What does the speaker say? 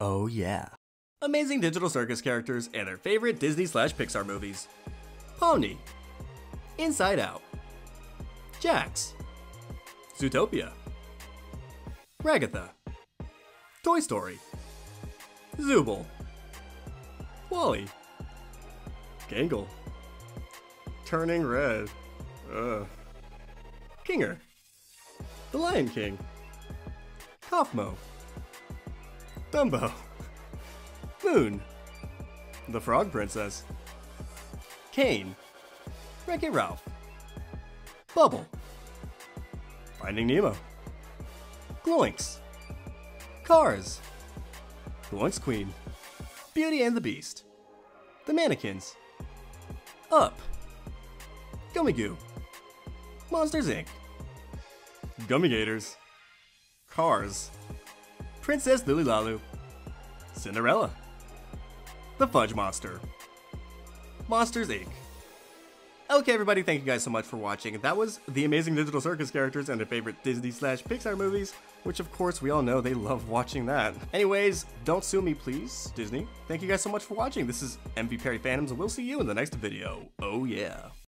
Oh yeah. Amazing Digital Circus characters and their favorite Disney slash Pixar movies. Pomni. Inside Out. Jax. Zootopia. Ragatha. Toy Story. Zooble. WALL-E. Gangle. Turning Red. Ugh. Kinger. The Lion King. Kaufmo. Dumbo. Moon. The Frog Princess. Caine. Wreck-It Ralph. Bubble. Finding Nemo. Gloinks. Cars. Gloinks Queen. Beauty and the Beast. The Mannequins. Up. Gummigoo. Monsters Inc. Gummy Gators. Cars. Princess Lalu. Cinderella. The Fudge Monster. Monsters Inc. Okay, everybody, thank you guys so much for watching. That was the amazing Digital Circus characters and their favorite Disney slash Pixar movies, which of course we all know they love watching that. Anyways, don't sue me, please, Disney. Thank you guys so much for watching. This is MVPerry Fandoms, and we'll see you in the next video. Oh yeah.